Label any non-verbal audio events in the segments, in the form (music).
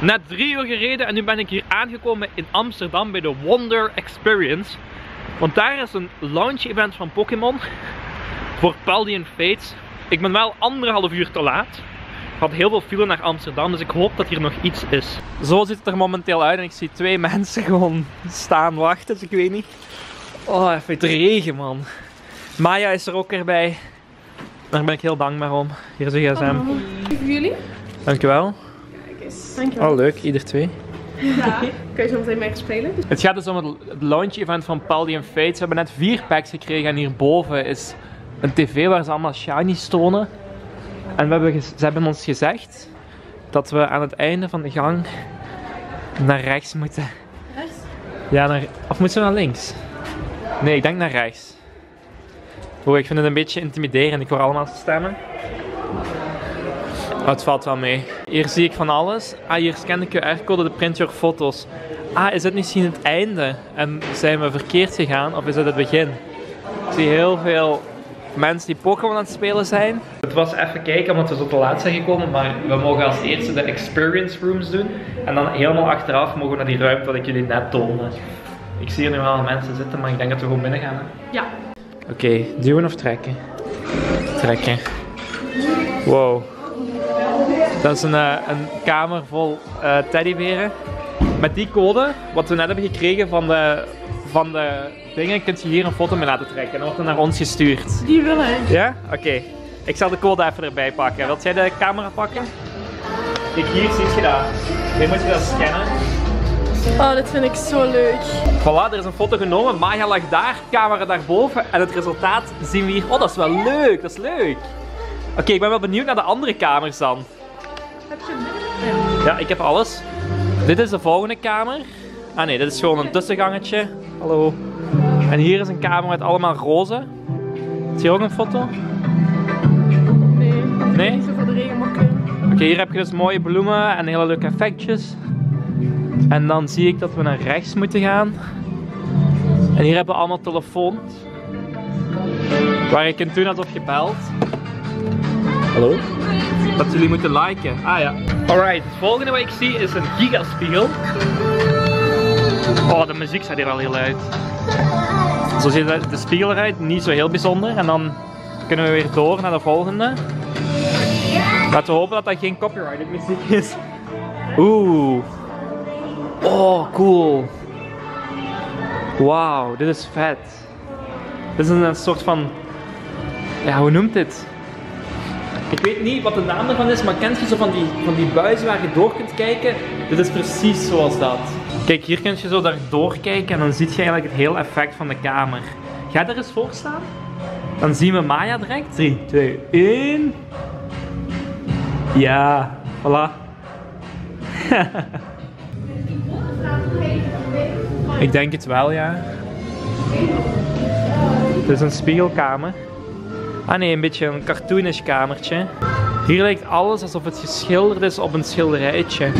Net drie uur gereden en nu ben ik hier aangekomen in Amsterdam bij de Wonder Experience. Want daar is een launch event van Pokémon voor Paldean Fates. Ik ben wel anderhalf uur te laat. Ik had heel veel file naar Amsterdam, dus ik hoop dat hier nog iets is. Zo ziet het er momenteel uit en ik zie twee (laughs) mensen gewoon staan wachten, dus ik weet niet. Oh, even het regen man. Maya is er ook erbij. Daar ben ik heel dankbaar om. Hier is een gsm. Voor jullie? Dankjewel. Oh leuk, ieder twee. Ja. Kun je zo meteen mee spelen? Het gaat dus om het launch event van Paldean Fates. We hebben net vier packs gekregen en hierboven is een tv waar ze allemaal shinies tonen. En we hebben, ze hebben ons gezegd dat we aan het einde van de gang naar rechts moeten. Rechts? Ja, naar, of moeten we naar links? Nee, ik denk naar rechts. Oeh, ik vind het een beetje intimiderend. Ik hoor allemaal stemmen. Oh, het valt wel mee. Hier zie ik van alles. Ah, hier scan de QR-code, de print your foto's. Ah, is dit misschien het einde? En zijn we verkeerd gegaan of is het het begin? Ik zie heel veel mensen die Pokémon aan het spelen zijn. Het was even kijken omdat we zo te laat zijn gekomen, maar we mogen als eerste de experience rooms doen. En dan helemaal achteraf mogen we naar die ruimte wat ik jullie net toonde. Ik zie hier nu wel mensen zitten, maar ik denk dat we gewoon binnen gaan. hè. Ja. Oké, duwen of trekken? Trekken. Wow. Dat is een, eh, een kamer vol eh teddyberen. Met die code, wat we net hebben gekregen van de, van de dingen, kun je hier een foto mee laten trekken. En dan wordt het naar ons gestuurd. Die wil ik. Ja? Oké. Ik zal de code even erbij pakken. Wilt jij de camera pakken? Kijk, hier zie je dat. Nu moet je dat scannen. Oh, dit vind ik zo leuk. Voilà, er is een foto genomen. Maya lag daar, camera daarboven. En het resultaat zien we hier. Oh, dat is wel leuk. Dat is leuk. Oké, ik ben wel benieuwd naar de andere kamers dan. Heb je Ja, ik heb alles. Dit is de volgende kamer. Ah nee, dit is gewoon een tussengangetje. Hallo. En hier is een kamer met allemaal rozen. Is hier ook een foto? Nee. Nee? Niet de regenmokken. Oké, hier heb je dus mooie bloemen en hele leuke effectjes. En dan zie ik dat we naar rechts moeten gaan. En hier hebben we allemaal telefoons. Waar je kunt doen alsof je belt. Hallo? Dat jullie moeten liken. Ah ja. Alright, het volgende wat ik zie is een gigaspiegel. Oh, de muziek staat hier al heel uit. Zo ziet de spiegel eruit, niet zo heel bijzonder. En dan kunnen we weer door naar de volgende. Laten we hopen dat dat geen copyrighted muziek is. Oeh. Oh, cool. Wauw, dit is vet. Dit is een soort van... Ja, hoe noemt dit? Ik weet niet wat de naam ervan is, maar kent je zo van die, van die buizen waar je door kunt kijken? Dit is precies zoals dat. Kijk, hier kun je zo daar doorkijken en dan zie je eigenlijk het hele effect van de kamer. Ga er eens voor staan. Dan zien we Maya direct. 3, 2, 1. Ja, voilà. (laughs) Ik denk het wel, ja. Het is een spiegelkamer. Ah nee, een beetje een cartoonish kamertje. Hier lijkt alles alsof het geschilderd is op een schilderijtje.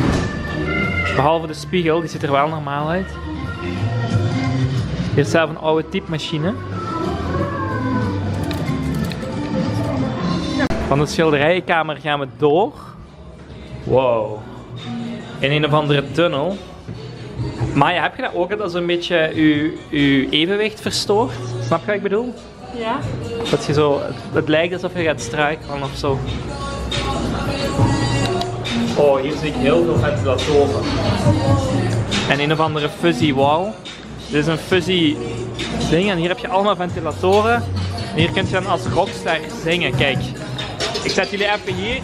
Behalve de spiegel, die ziet er wel normaal uit. Hier zelf een oude typemachine. Van de schilderijenkamer gaan we door. Wow. In een of andere tunnel. Maya, heb je dat ook dat zo'n beetje je, je evenwicht verstoort? Snap je wat ik bedoel? Ja. Dat je zo, het, het lijkt alsof je gaat struikelen of zo. Oh, hier zie ik heel veel ventilatoren. En een of andere fuzzy wall. Dit is een fuzzy ding en hier heb je allemaal ventilatoren. En hier kun je dan als rockstar zingen. Kijk, ik zet jullie even hier.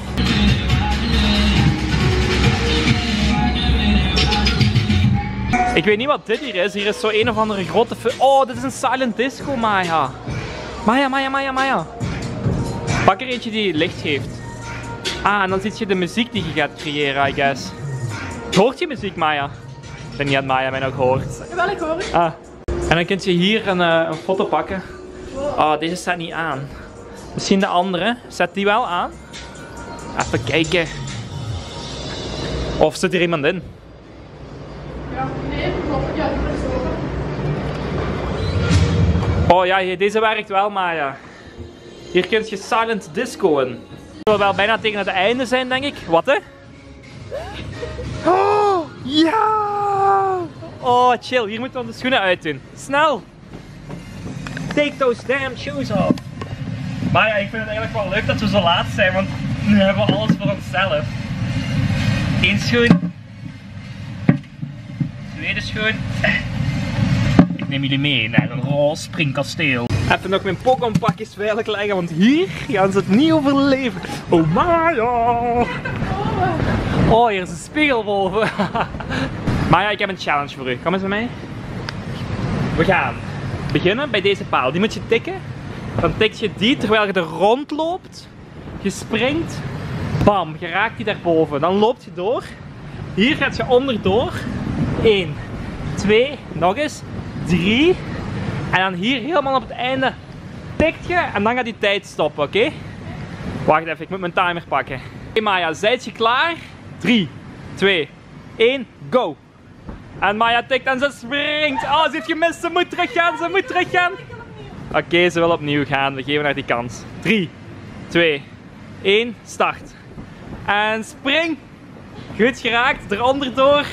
Ik weet niet wat dit hier is. Hier is zo een of andere grote... Oh, dit is een silent disco, Maya. Maya, Maya, Maya, Maya. Pak er eentje die licht geeft. Ah, en dan ziet je de muziek die je gaat creëren, I guess. Hoort je muziek, Maya? Ik weet niet dat Maya mij nog hoort. Jawel, ik hoor het. Ah. En dan kun je hier een, eh, een foto pakken. Oh, deze staat niet aan. Misschien de andere. Zet die wel aan. Even kijken. Of zit er iemand in? Ja, nee, klopt. Ja, dat is zo. Oh ja, deze werkt wel, Maya. Hier kun je silent discoen. We zullen wel bijna tegen het einde zijn, denk ik. Wat hè? Oh! Ja! Oh, chill. Hier moeten we onze schoenen uitdoen. Snel! Take those damn shoes off. Maar ja, ik vind het eigenlijk wel leuk dat we zo laat zijn, want nu hebben we alles voor onszelf. Eén schoen. Tweede schoen. Ik neem jullie mee naar een roze springkasteel. Even nog mijn Pokémon pakjes veilig leggen, want hier gaan ze het niet overleven. Oh Maya! Oh, hier is een spiegelwolf. (laughs) Maya, ik heb een challenge voor u. Kom eens met mij. We gaan beginnen bij deze paal. Die moet je tikken. Dan tik je die terwijl je er rond loopt. Je springt. Bam, je raakt die daarboven. Dan loopt je door. Hier gaat je onderdoor. 1, 2, nog eens. 3. En dan hier helemaal op het einde tikt je en dan gaat die tijd stoppen, oké? Wacht even, ik moet mijn timer pakken. Oké Maya, zijt je klaar? 3, 2, 1, go! En Maya tikt en ze springt. Oh, ze heeft gemist, ze moet teruggaan, ze moet teruggaan. Oké, ze wil opnieuw gaan, we geven haar die kans. 3, 2, 1, start. En spring! Goed geraakt, eronder door,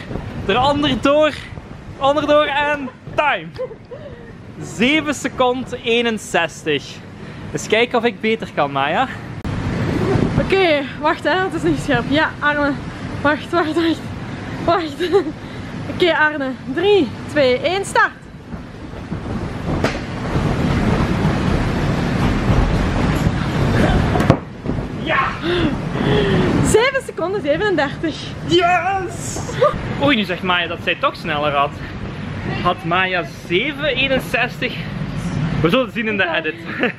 eronder door, onderdoor en time! 7 seconden 61. Dus kijken of ik beter kan, Maya. Oké, wacht hè, het is niet scherp. Ja, Arne. Wacht, wacht, wacht. Wacht. (laughs) Oké, Arne. 3, 2, 1, start. Ja! 7 seconden 37. Yes! Oei, nu zegt Maya dat zij toch sneller had. Had Maya 7,61? We zullen het zien in de edit. (laughs)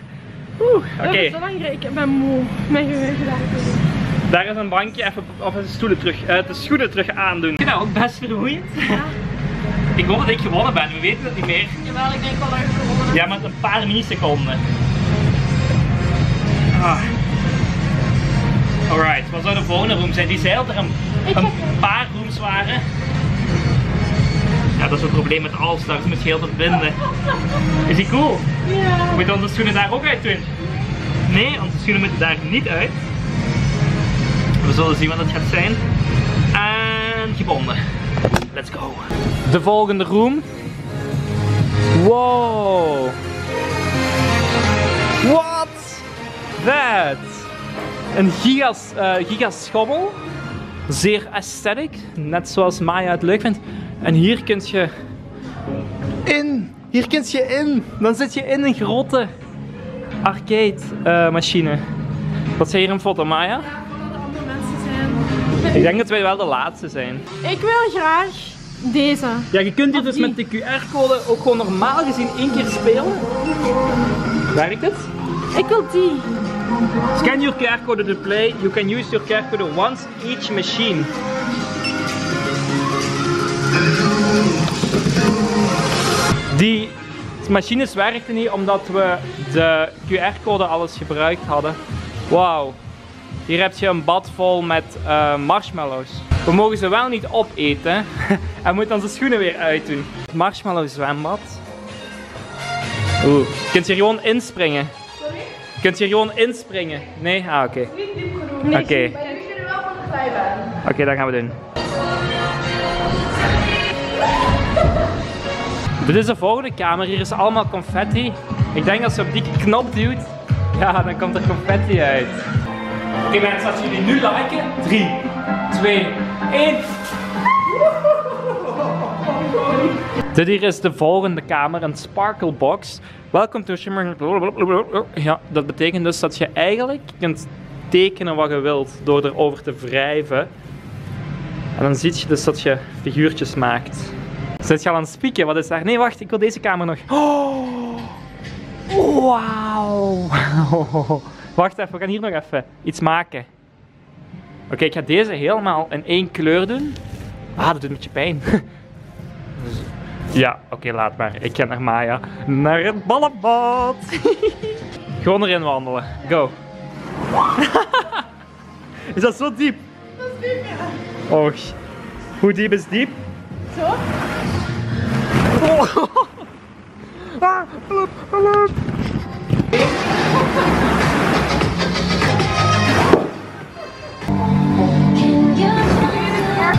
Oeh, oké. Dat is zo lang gereden. Ik ben moe. Mijn geheugen daar. Daar is een bankje, even of de, stoelen terug, eh, de schoenen terug aandoen. Ik vind dat ook best vermoeiend. Ik hoop dat ik gewonnen ben, we weten het niet meer. Jawel, ik denk wel dat ik gewonnen heb. Ja, met een paar milliseconden. Ah. Alright, wat zou de volgende room zijn? Die zei dat er een, paar rooms waren. Ja, dat is het probleem met All-Stars, moet je heel tijd binden. Is die cool? Ja. Moeten onze schoenen daar ook uit doen? Nee, onze schoenen moeten daar niet uit. We zullen zien wat het gaat zijn. En gebonden. Let's go. De volgende room. Wow. What? That. Een gigas, eh gigas schommel. Zeer aesthetic. Net zoals Maya het leuk vindt. En hier kun je in. Hier kun je in. Dan zit je in een grote arcade machine. Wat zei hier een foto, Maya? Andere mensen zijn. Ik denk dat wij wel de laatste zijn. Ik wil graag deze. Ja, je kunt hier dus met de QR-code ook gewoon normaal gezien één keer spelen. Werkt het? Ik wil die. Scan your QR code to play. You can use your QR code once each machine. Die machines werkten niet omdat we de QR-code alles gebruikt hadden. Wauw. Hier heb je een bad vol met eh, marshmallows. We mogen ze wel niet opeten. en moeten onze schoenen weer uitdoen. Marshmallow zwembad. Oeh. Je kunt hier gewoon inspringen. Sorry? Je kunt hier gewoon inspringen. Nee? Ah, oké. Niet diep genoeg. Oké. Oké, dat gaan we doen. Dit is de volgende kamer. Hier is allemaal confetti. Ik denk als je op die knop duwt, ja, dan komt er confetti uit. Oké mensen, als jullie nu liken, 3, 2, 1. Dit hier is de volgende kamer, een sparkle box. Welcome to Shimmer. Ja, dat betekent dus dat je eigenlijk kunt tekenen wat je wilt door erover te wrijven. En dan zie je dus dat je figuurtjes maakt. Zit je al aan het spieken? Wat is daar? Nee, wacht, ik wil deze kamer nog. Oh, wauw. (laughs) Wacht even, we gaan hier nog even iets maken. Oké, ik ga deze helemaal in één kleur doen. Ah, dat doet een beetje pijn. (laughs) Ja, oké, laat maar. Ik ga naar Maya. Naar het ballenbad. (laughs) Gewoon erin wandelen. Go. is dat zo diep? Dat is diep, ja. Och. Hoe diep is diep? Zo? Ah, help, help.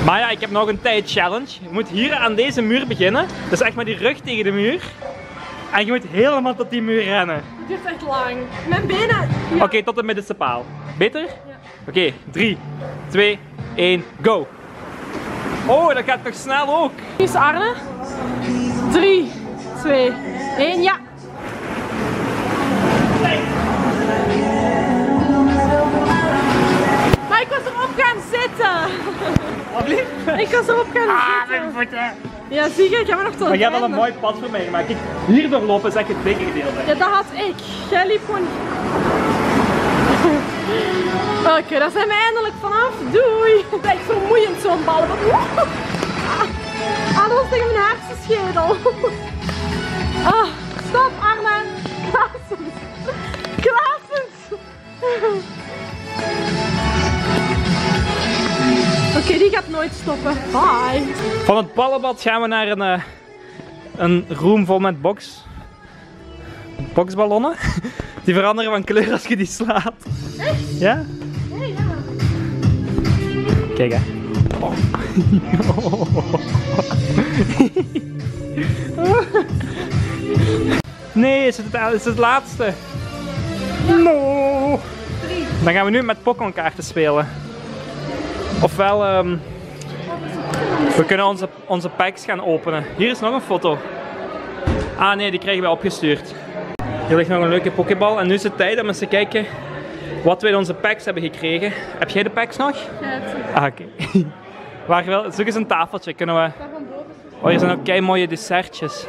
Maar ja, ik heb nog een tijd challenge. Je moet hier aan deze muur beginnen. Dus echt met die rug tegen de muur. En je moet helemaal tot die muur rennen. Het duurt echt lang. Mijn benen. Ja. Oké, tot de middenste paal. Beter? Oké, 3, 2, 1, go! Oh, dat gaat toch snel ook? Is Arne. 3, 2, 1, ja. Maar ik was erop gaan zitten. Ik was erop gaan Ah, mijn zitten. voeten! Ja, zie je, ik heb er nog tot Maar jij hebt al een mooi pad voor mij gemaakt. Kijk, hierdoor lopen is echt het dikke gedeelte. Ja, dat had ik. Jij liep gewoon... (laughs) Oké, daar zijn we eindelijk vanaf. Doei. Het is echt vermoeiend zo'n bal. Dat was tegen mijn hersenschedel. Ah, stop Arne. Klaasens. Klaasens. Oké, die gaat nooit stoppen. Bye. Van het ballenbad gaan we naar een, eh, een room vol met box. Boxballonnen. Die veranderen van kleur als je die slaat. Ja? Hey, ja. Kijk hè. (laughs) Nee, is het, het, is het laatste? No. Dan gaan we nu met Pokémon kaarten spelen. Ofwel, ehm, we kunnen onze, onze packs gaan openen. Hier is nog een foto. Ah nee, die krijgen we opgestuurd. Hier ligt nog een leuke pokeball. En nu is het tijd om eens te kijken wat we in onze packs hebben gekregen. Heb jij de packs nog? Ja, Ah, oké. (laughs) Waar wel, zoek eens een tafeltje, kunnen we... Oh, hier zijn ook kei mooie dessertjes.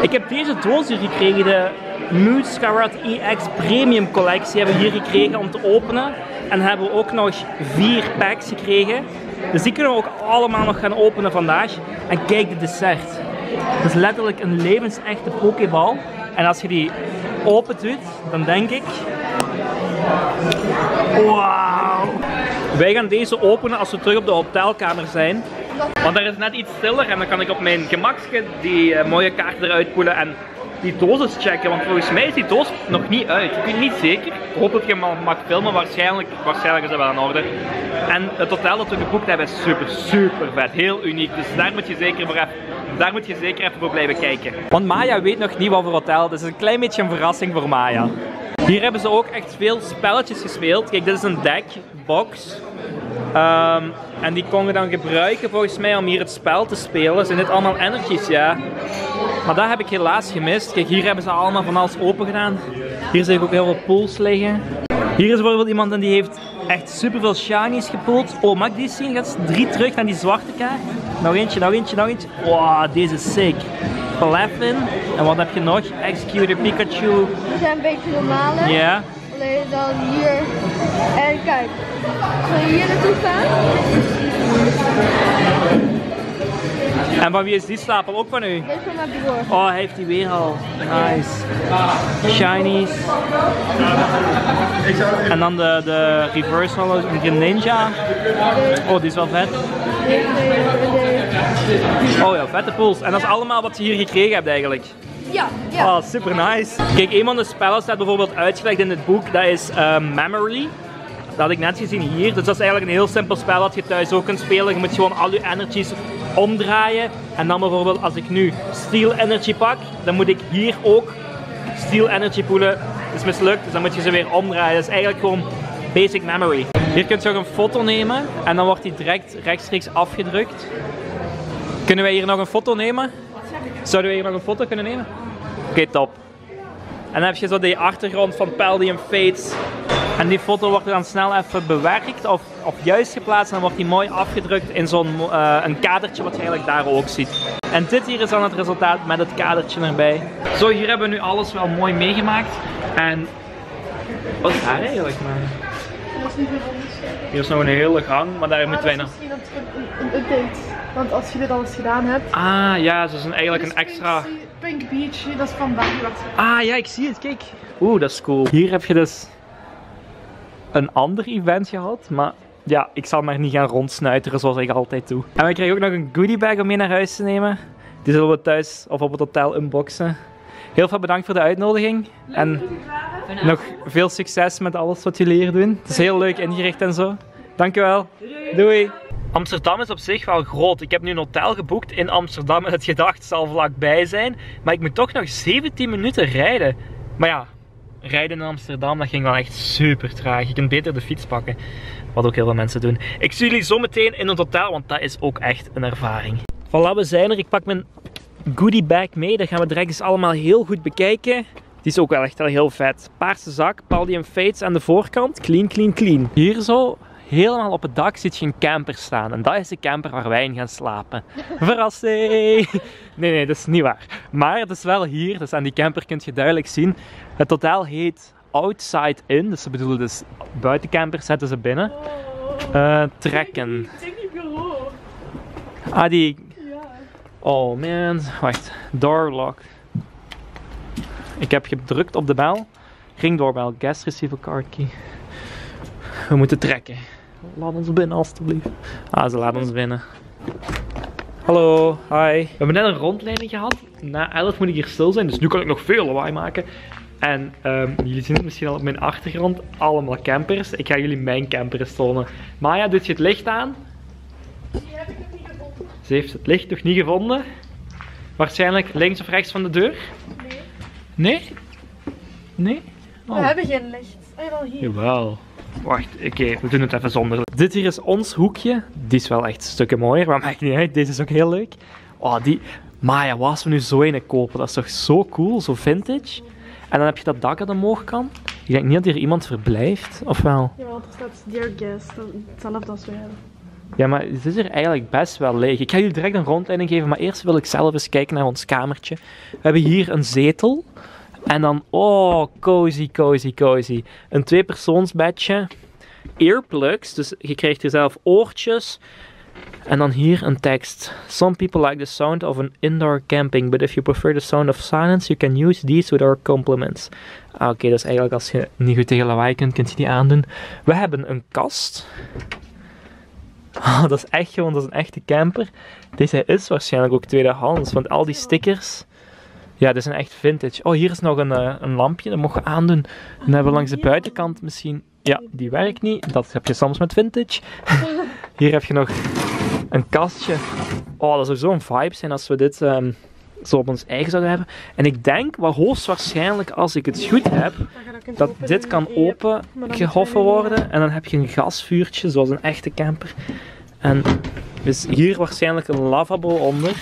Ik heb deze doos hier gekregen, de Moose Carrot EX Premium collectie hebben we hier gekregen om te openen. En hebben we ook nog vier packs gekregen. Dus die kunnen we ook allemaal nog gaan openen vandaag. En kijk de dessert. Het is letterlijk een levensechte pokeball. En als je die open doet, dan denk ik... Wauw! Wij gaan deze openen als we terug op de hotelkamer zijn. Want daar is net iets stiller en dan kan ik op mijn gemakje die eh, mooie kaart eruit poelen en die doos checken. Want volgens mij is die doos nog niet uit. Ik weet niet zeker. Ik hoop dat je hem mag filmen. Waarschijnlijk, waarschijnlijk is dat wel in orde. En het hotel dat we geboekt hebben is super, super vet. Heel uniek. Dus daar moet je zeker voor daar moet je zeker even voor blijven kijken. Want Maya weet nog niet wat voor hotel. Dus het is een klein beetje een verrassing voor Maya. Hier hebben ze ook echt veel spelletjes gespeeld. Kijk, dit is een deckbox. Ehm, en die kon je dan gebruiken volgens mij om hier het spel te spelen. Zijn dit allemaal energies, ja. Maar dat heb ik helaas gemist. Kijk, hier hebben ze allemaal van alles open gedaan. Hier zie ik ook heel veel pools liggen. Hier is bijvoorbeeld iemand en die heeft echt superveel shinies gepoeld. Oh, mag ik die zien? Gaat drie terug naar die zwarte kaart. Nog eentje, nog eentje, nog eentje. Wow, deze is sick. Palafin. En wat heb je nog? Executor Pikachu. Die zijn een beetje normale. Ja. Alleen dan hier. En kijk. Zal je hier naartoe gaan? En van wie is die stapel? Ook van u? Is van mijn broer. Oh, hij heeft die weer al. Nice. Shinies. En dan de, de reverse hollows, een Greninja. Oh, die is wel vet. Oh ja, vette pools. En dat is allemaal wat je hier gekregen hebt eigenlijk. Ja, ja. Oh, super nice. Kijk, een van de spellen staat bijvoorbeeld uitgelegd in het boek. Dat is ehm, Memory. Dat had ik net gezien hier. Dus dat is eigenlijk een heel simpel spel dat je thuis ook kunt spelen. Je moet gewoon al je energies omdraaien. En dan bijvoorbeeld als ik nu Steel Energy pak, dan moet ik hier ook Steel Energy poelen. Dat is mislukt, dus dan moet je ze weer omdraaien. Dat is eigenlijk gewoon basic memory. Hier kun je ook een foto nemen en dan wordt die direct rechtstreeks afgedrukt. Kunnen wij hier nog een foto nemen? Zouden we hier nog een foto kunnen nemen? Oké, top. En dan heb je zo die achtergrond van Paldium Fates. En die foto wordt dan snel even bewerkt of, of juist geplaatst. En dan wordt die mooi afgedrukt in zo'n eh, een kadertje wat je eigenlijk daar ook ziet. En dit hier is dan het resultaat met het kadertje erbij. Zo, hier hebben we nu alles wel mooi meegemaakt. En wat is daar eigenlijk, man? Hier is nog een hele gang, maar daar moeten wij nog... is misschien een, een, een update. Want als je dit al eens gedaan hebt. Ah ja, dus een, eigenlijk een extra... Pink, Pink Beach, dat is van. Ah ja, ik zie het, kijk. Oeh, dat is cool. Hier heb je dus een ander event gehad, maar ja, ik zal maar niet gaan rondsnuiteren zoals ik altijd doe. En we krijgen ook nog een goodie bag om mee naar huis te nemen. Die zullen we thuis of op het hotel unboxen. Heel veel bedankt voor de uitnodiging. En nog veel succes met alles wat jullie hier doen. Het is heel leuk ingericht en zo. Dankjewel. Doei. Amsterdam is op zich wel groot. Ik heb nu een hotel geboekt in Amsterdam en het gedacht zal vlakbij zijn. Maar ik moet toch nog 17 minuten rijden. Maar ja, rijden in Amsterdam, dat ging wel echt super traag. Je kunt beter de fiets pakken. Wat ook heel veel mensen doen. Ik zie jullie zo meteen in het hotel, want dat is ook echt een ervaring. Voilà, we zijn er. Ik pak mijn goodie bag mee. Dat gaan we direct eens allemaal heel goed bekijken. Die is ook wel echt wel heel vet. Paarse zak, Paldium Fates aan de voorkant. Clean, clean, clean. Hier zo, helemaal op het dak, zit je een camper staan. En dat is de camper waar wij in gaan slapen. (laughs) Verrassing! Nee, nee, dat is niet waar. Maar het is wel hier, dus aan die camper kun je duidelijk zien. Het hotel heet Outside In. Dus ze bedoelen dus buitencamper zetten ze binnen. Uh, trekken. Ik denk niet bureau. Ah, die... Ja. Oh man, wacht. Door lock. Ik heb gedrukt op de bel. Ringdoorbel, guest receiver card key. We moeten trekken. Laat ons binnen alstublieft. Ah, ze laten ons binnen. Hallo, hi. We hebben net een rondleiding gehad. Na 11 moet ik hier stil zijn, dus nu kan ik nog veel lawaai maken. En ehm, jullie zien het misschien al op mijn achtergrond. Allemaal campers. Ik ga jullie mijn campers tonen. Maya, doet je het licht aan? Die heb ik nog niet gevonden. Ze heeft het licht nog niet gevonden. Waarschijnlijk links of rechts van de deur? Nee. Nee? We hebben geen licht. Oh, wel hier. Jawel. Wacht, oké, we doen het even zonder. Dit hier is ons hoekje. Die is wel echt stukken mooier, maar maakt niet uit. Deze is ook heel leuk. Oh, die... Maya, wat als we nu zo een kopen? Dat is toch zo cool, zo vintage? En dan heb je dat dak dat omhoog kan. Ik denk niet dat hier iemand verblijft, of wel? Ja, want er staat Dear Guest. Hetzelfde als wij hebben. Ja, maar het is er eigenlijk best wel leeg. Ik ga jullie direct een rondleiding geven, maar eerst wil ik zelf eens kijken naar ons kamertje. We hebben hier een zetel. En dan, oh, cozy, cozy, cozy. Een tweepersoonsbedje. Earplugs, dus je krijgt hier zelf oortjes. En dan hier een tekst. Some people like the sound of an indoor camping, but if you prefer the sound of silence, you can use these with our compliments. Ah, Oké, dus eigenlijk als je niet goed tegen lawaai kunt, kun je die aandoen. We hebben een kast. Oh, dat is echt gewoon, dat is een echte camper. Deze is waarschijnlijk ook tweedehands, want al die stickers, ja, die zijn echt vintage. Oh, hier is nog een, eh, een lampje, dat mogen we aandoen. Dan hebben we langs de buitenkant misschien, ja, die werkt niet. Dat heb je soms met vintage. (laughs) hier heb je nog een kastje. Oh, dat zou zo'n vibe zijn als we dit ehm, zo op ons eigen zouden hebben. En ik denk, wel hoogstwaarschijnlijk, als ik het goed heb, dat dit kan eten. open Maar dan gehoffen moeten we worden en dan heb je een gasvuurtje zoals een echte camper. En dus hier waarschijnlijk een lavabo onder.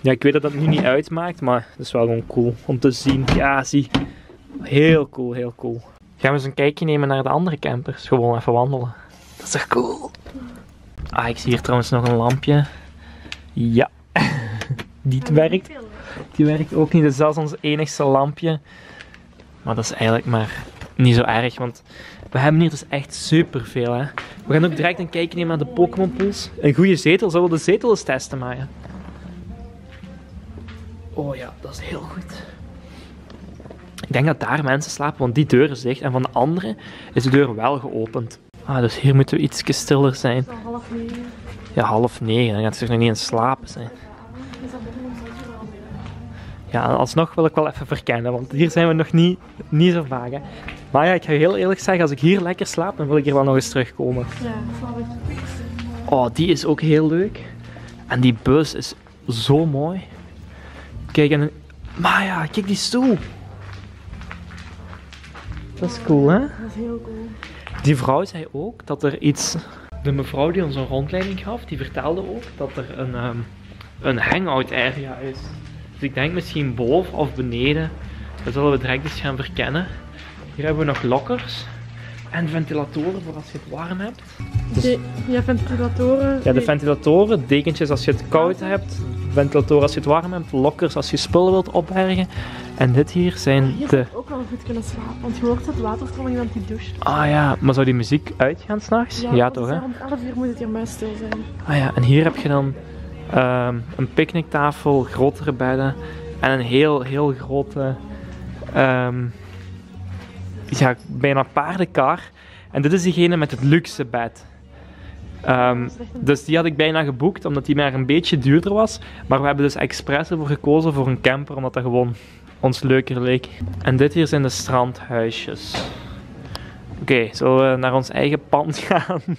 Ja, ik weet dat dat nu niet uitmaakt, maar het is wel gewoon cool om te zien. Ja, zie. Heel cool, heel cool. Gaan we eens een kijkje nemen naar de andere campers? Gewoon even wandelen. Dat is toch cool? Ah, ik zie hier trouwens nog een lampje. Ja. (laughs) Die werkt. Die werkt ook niet. Dat is zelfs ons enigste lampje. Maar dat is eigenlijk maar niet zo erg, want we hebben hier dus echt superveel. Hè. We gaan ook direct een kijkje nemen naar de Pokémon Pools. Een goede zetel. Zullen we de zetel eens testen, Maya? Oh ja, dat is heel goed. Ik denk dat daar mensen slapen, want die deur is dicht. En van de andere is de deur wel geopend. Ah, dus hier moeten we iets stiller zijn. Het is al half negen. Ja, half negen. Dan gaat ze toch nog niet in slapen zijn. Ja, alsnog wil ik wel even verkennen, want hier zijn we nog niet, niet zo vaak. Hè. Maar ja, ik ga heel eerlijk zeggen, als ik hier lekker slaap, dan wil ik hier wel nog eens terugkomen. Ja, ik. Oh, die is ook heel leuk. En die bus is zo mooi. Kijk, en... Maar ja, kijk die stoel. Dat is cool, hè? Dat is heel cool. Die vrouw zei ook dat er iets. De mevrouw die ons een rondleiding gaf, die vertelde ook dat er een, ehm, een hangout area is. Dus ik denk misschien boven of beneden. Dat zullen we direct eens gaan verkennen. Hier hebben we nog lokkers en ventilatoren voor als je het warm hebt. Dus- ja, ventilatoren. Ja, de ventilatoren, dekentjes als je het koud hebt, ventilatoren als je het warm hebt, lokkers als je spullen wilt opbergen. En dit hier zijn Hier de. ook wel goed kunnen slapen, want je hoort het waterstroom van iemand die doucht. Ah ja, maar zou die muziek uitgaan s'nachts? Ja, want toch hè? Rond 11 uur moet het hier muis stil zijn. Ah ja, en hier heb je dan ehm, een picknicktafel, grotere bedden en een heel, heel grote, ehm, ja, bijna paardenkar. En dit is diegene met het luxe bed. Ehm, dus die had ik bijna geboekt, omdat die maar een beetje duurder was. Maar we hebben dus expres ervoor gekozen voor een camper, omdat dat gewoon ons leuker leek. En dit hier zijn de strandhuisjes. Oké, zullen we naar ons eigen pand gaan? (laughs)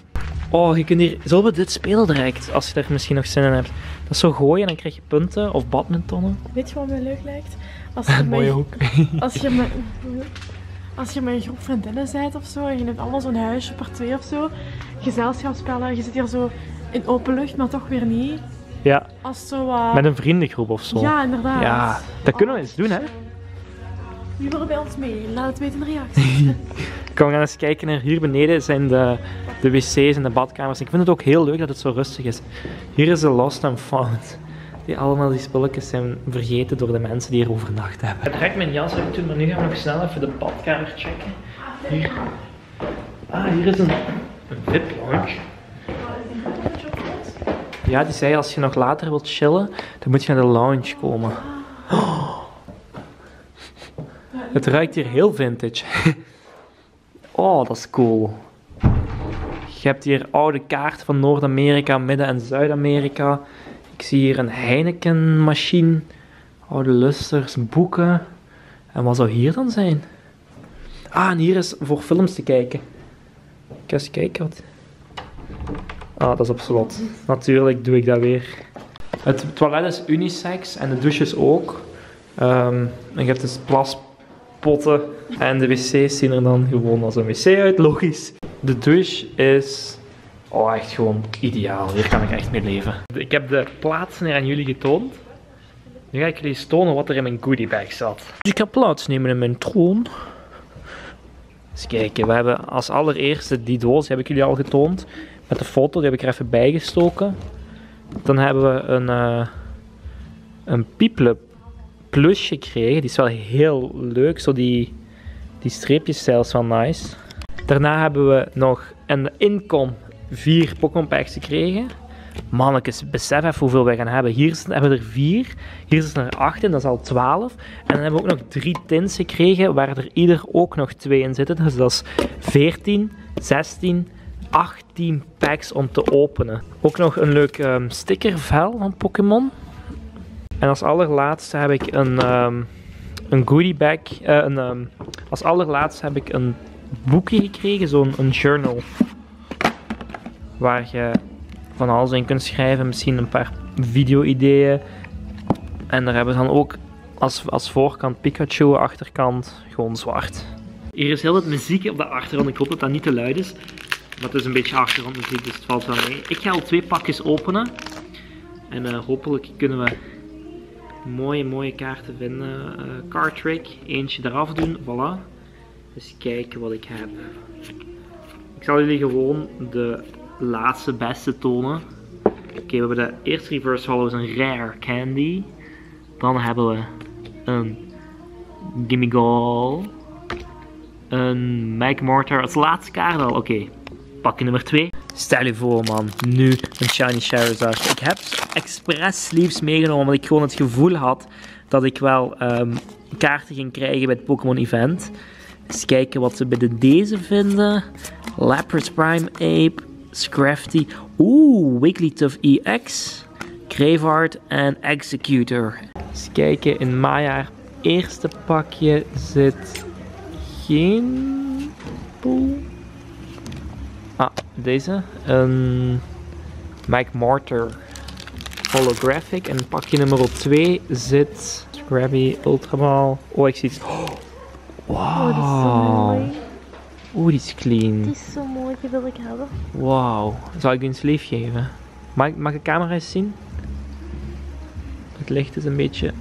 Oh, je kunt hier... We dit spelen direct? Als je er misschien nog zin in hebt. Dat is zo gooien en dan krijg je punten. Of badmintonnen. Weet je wat mij leuk lijkt? Als (laughs) je Mooie met, hoek. (laughs) als je met, als je met een groep vriendinnen bent of zo, en je neemt allemaal zo'n huisje per twee of zo, gezelschapsspellen, je zit hier zo in open lucht, maar toch weer niet. Ja, Als zo wat... met een vriendengroep of zo. Ja, inderdaad. Ja, dat kunnen we eens doen, hè? Wie wil er bij ons mee? Laat het weten in de reacties. (laughs) Kom, we gaan eens kijken naar hier beneden zijn de, de wc's en de badkamers. Ik vind het ook heel leuk dat het zo rustig is. Hier is de lost and found. Die allemaal die spulletjes zijn vergeten door de mensen die hier overnacht hebben. Ik trek mijn jas uit toen, maar nu gaan we nog snel even de badkamer checken. Hier. Ah, hier is een, een VIP-lounge. Ja, die zei als je nog later wilt chillen, dan moet je naar de lounge komen. Oh. Het ruikt hier heel vintage. (laughs) Oh, dat is cool. Je hebt hier oude kaart van Noord-Amerika, Midden- en Zuid-Amerika. Ik zie hier een Heineken-machine, oude lusters, boeken. En wat zou hier dan zijn? Ah, en hier is voor films te kijken. Kijk eens kijken wat. Ah, dat is op slot. Natuurlijk doe ik dat weer. Het toilet is unisex en de douches ook. Ehm, en je hebt dus plaspotten en de wc's zien er dan gewoon als een wc uit, logisch. De douche is oh, echt gewoon ideaal. Hier kan ik echt mee leven. Ik heb de plaatsen hier aan jullie getoond. Nu ga ik jullie eens tonen wat er in mijn goodiebag zat. Dus ik ga plaatsnemen in mijn troon. Eens kijken, we hebben als allereerste die doos, die heb ik jullie al getoond. Met de foto, die heb ik er even bijgestoken. Dan hebben we een, eh een plus gekregen. Die is wel heel leuk, zo die, die streepjes zelfs wel nice. Daarna hebben we nog een Incom 4 Pokémon packs gekregen. Mannetjes, besef even hoeveel wij gaan hebben. Hier hebben we er 4, hier zijn er 8 en dat is al 12. En dan hebben we ook nog 3 tins gekregen, waar er ieder ook nog 2 in zitten. Dus dat is 14, 16, 18 packs om te openen. Ook nog een leuk ehm, stickervel van Pokémon. En als allerlaatste heb ik een, ehm een goodie bag. eh, een, ehm, als allerlaatste heb ik een boekje gekregen, zo'n een journal. Waar je van alles in kunt schrijven, misschien een paar video-ideeën. En daar hebben we dan ook als, als voorkant Pikachu, achterkant gewoon zwart. Hier is heel wat muziek op de achtergrond. Ik hoop dat dat niet te luid is. Maar het is een beetje achtergrondmuziek, dus het valt wel mee. Ik ga al twee pakjes openen. En eh, hopelijk kunnen we mooie, mooie kaarten vinden. Eh card trick, eentje eraf doen, voilà. Dus kijken wat ik heb. Ik zal jullie gewoon de laatste beste tonen. Oké, we hebben de eerste reverse hollow is een rare candy. Dan hebben we een Gimme Goal. Een Mike Mortar als laatste kaart al. Oké, pakje nummer 2. Stel je voor man, nu een Shiny Charizard. Ik heb expres sleeves meegenomen omdat ik gewoon het gevoel had dat ik wel ehm, kaarten ging krijgen bij het Pokémon event. Eens kijken wat ze bij de deze vinden. Lapras Prime Ape, Scrafty. Oeh, Wigglytuff EX, Graveheart en Executor. Eens kijken, in Maya eerste pakje zit geen pool. Ah, deze. Een Mike Mortar holographic. En pakje nummer 2 zit Scrabby Ultra Ball. Oh, ik zie het. Oh, Oh, die is zo wow. mooi. Oeh, die is clean. Die is zo mooi, die wil ik hebben. Wauw. Zal ik die een sleeve geven? Mag, ik- mag de camera eens zien? Het licht is een beetje...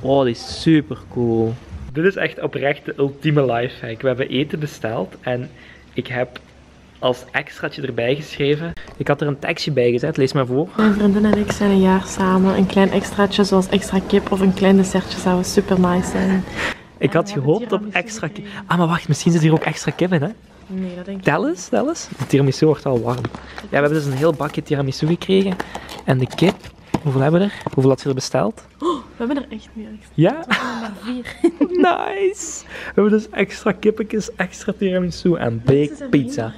Oh, die is super cool. Dit is echt oprecht de ultieme lifehack. We hebben eten besteld en ik heb als extraatje erbij geschreven. Ik had er een tekstje bij gezet, lees maar voor. Mijn vriendin en ik zijn een jaar samen. Een klein extraatje zoals extra kip of een klein dessertje zou super nice zijn. Ik had gehoopt op extra kip. Ah, maar wacht, misschien zit hier ook extra kip in, hè? Nee, dat denk ik Tel eens, tel eens. De tiramisu wordt al warm. Ja, we hebben dus een heel bakje tiramisu gekregen. En de kip, hoeveel hebben we er? Hoeveel had je er besteld? We hebben er echt meer. Ja? Maar vier. (laughs) Nice! We hebben dus extra kippetjes, extra tiramisu en baked pizza.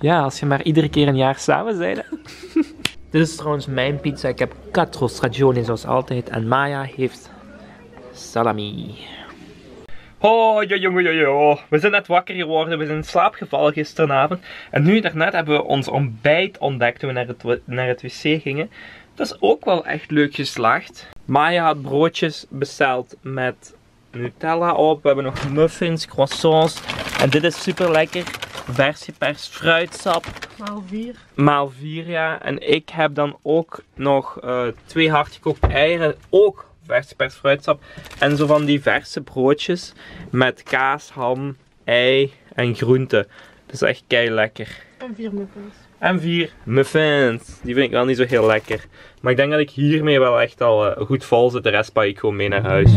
Ja, als je maar iedere keer een jaar samen hè. (laughs) Dit is trouwens mijn pizza. Ik heb quattro stagioni zoals altijd. En Maya heeft salami. Oh, jongen, ja, ja. We zijn net wakker geworden. We zijn in slaap gevallen gisteravond. En nu daarnet hebben we ons ontbijt ontdekt toen we naar het, naar het wc gingen. Dat is ook wel echt leuk geslaagd. Maya had broodjes besteld met Nutella op. We hebben nog muffins, croissants. En dit is super lekker. Vers geperst fruitsap. Maal 4. Maal 4 ja. En ik heb dan ook nog eh, twee hardgekookte eieren. Ook vers geperst fruitsap. En zo van die verse broodjes. Met kaas, ham, ei en groenten. Dat is echt kei lekker. En 4 muffins. En vier muffins. Die vind ik wel niet zo heel lekker. Maar ik denk dat ik hiermee wel echt al eh, goed vol zit. De rest pak ik gewoon mee naar huis.